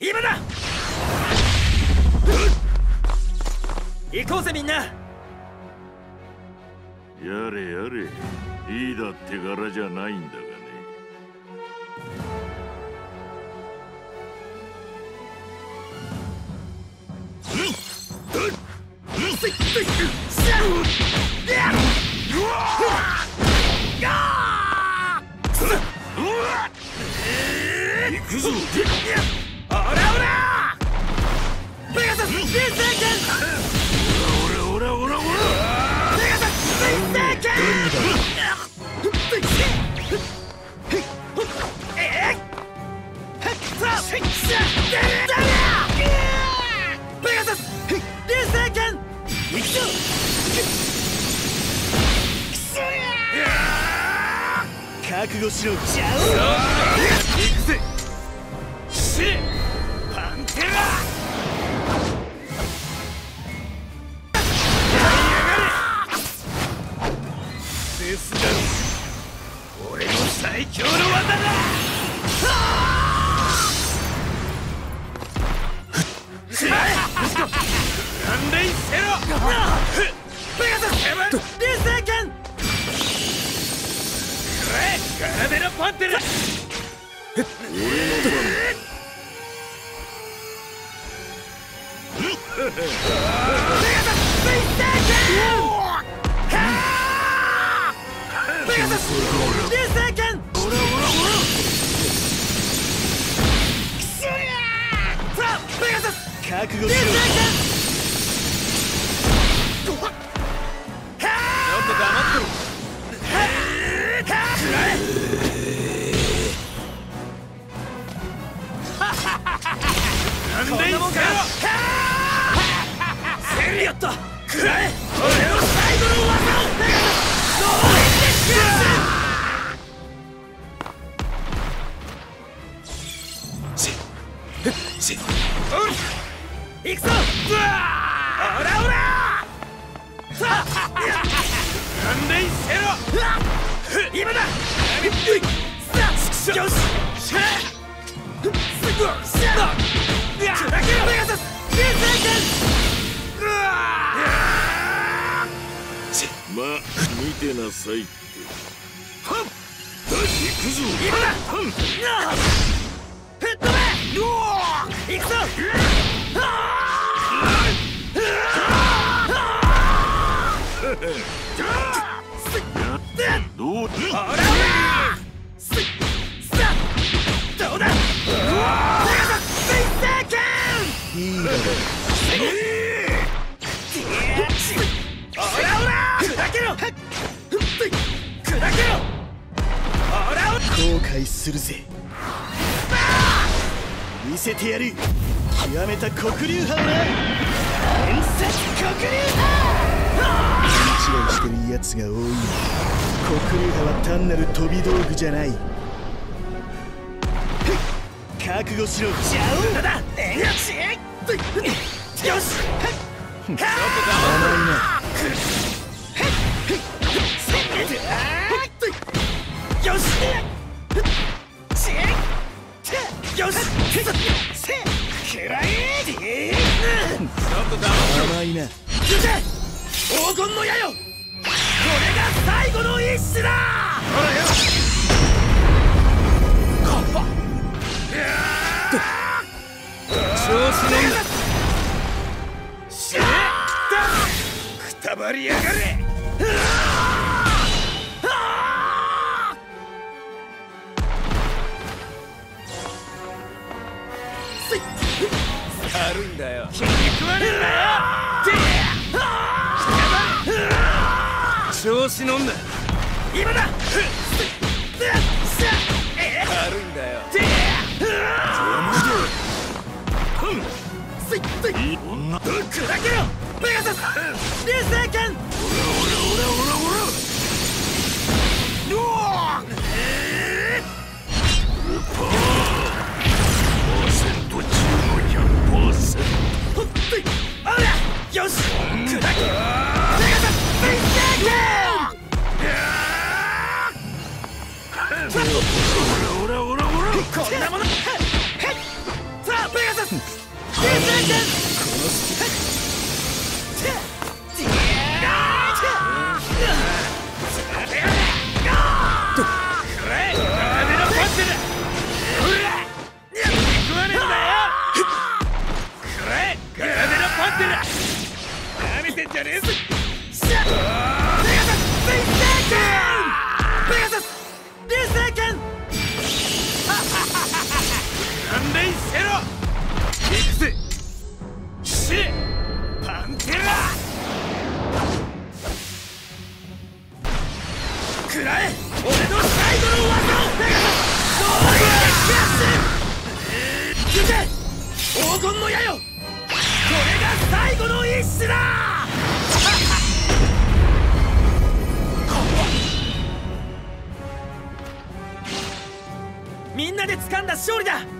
今だ！行こうぜみんな！やれやれいいだって柄じゃないんだがね。行くぞ覚悟しろ。ジャ行ガラベラパンテラペガサス流星剣さあペガサス流星覚悟しろトくらえ俺の最後の技をペガサスどういってしし行くぞ！オラオラさあなんでいっせろ今ださあよししゃすぐしゃ砕けろペガサス流星剣まあ見てなさいって。はっ！行くぞ。今だなあ吹っ！飛べうお行くぞどうだ砕けろ！砕けろ！後悔するぜ。見せてやる。極めた黒竜派をな。天殺黒竜派！勘違いしてる奴が多い黒竜派は単なる飛び道具じゃない覚悟しろジャオだだよしよし甘いなよしくらえちょっと黙って甘いな行け黄金の矢よこれが最後の一種だほらよカッパ調子乗んなしゃくたばりやがれ軽いんだよ。気に食わねえん。だよ調子乗ん。な今だ軽いん。だよ女砕けろペガサス流星剣よし砕きオラオラオラこんなものさあペガサスらえ俺の最後の技をどうやって消す行け黄金の矢よこれが最後の一種だみんなで掴んだ勝利だ